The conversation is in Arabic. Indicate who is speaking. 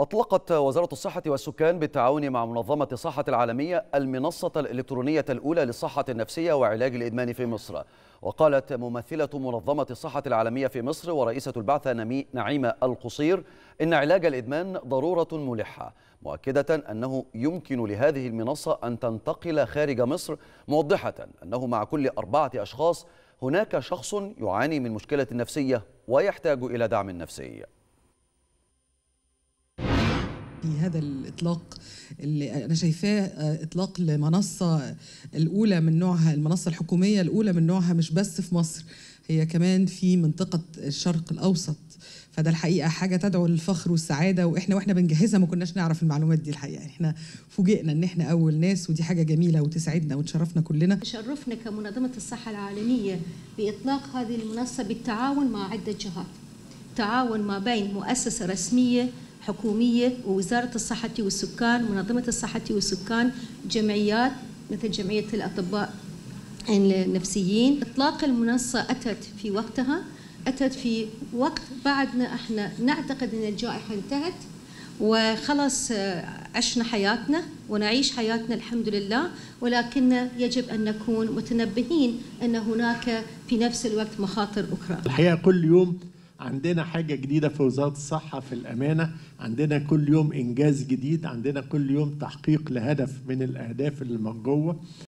Speaker 1: أطلقت وزارة الصحة والسكان بالتعاون مع منظمة الصحة العالمية المنصة الإلكترونية الأولى للصحة النفسية وعلاج الإدمان في مصر. وقالت ممثلة منظمة الصحة العالمية في مصر ورئيسة البعثة نعيمة القصير إن علاج الإدمان ضرورة ملحة مؤكدة أنه يمكن لهذه المنصة أن تنتقل خارج مصر موضحة أنه مع كل أربعة أشخاص هناك شخص يعاني من مشكلة نفسية ويحتاج إلى دعم نفسي.
Speaker 2: في هذا الإطلاق اللي أنا شايفاه آه، إطلاق لمنصة الأولى من نوعها المنصة الحكومية الأولى من نوعها مش بس في مصر هي كمان في منطقة الشرق الأوسط. فده الحقيقة حاجة تدعو للفخر والسعادة وإحنا وإحنا بنجهزها ما كناش نعرف المعلومات دي الحقيقة. يعني إحنا فوجئنا إن إحنا أول ناس ودي حاجة جميلة وتسعدنا وتشرفنا كلنا.
Speaker 3: شرفنا كمنظمة الصحة العالمية بإطلاق هذه المنصة بالتعاون مع عدة جهات. تعاون ما بين مؤسسة رسمية حكومية ووزارة الصحة والسكان منظمة الصحة والسكان جمعيات مثل جمعية الأطباء النفسيين. إطلاق المنصة أتت في وقتها أتت في وقت بعدنا إحنا. نعتقد أن الجائحة انتهت وخلص آه، عشنا حياتنا ونعيش حياتنا الحمد لله. ولكن يجب أن نكون متنبهين أن هناك في نفس الوقت مخاطر أخرى.
Speaker 4: الحقيقة كل يوم عندنا حاجة جديدة في وزارة الصحة في الأمانة. عندنا كل يوم إنجاز جديد. عندنا كل يوم تحقيق لهدف من الأهداف اللي من جوه.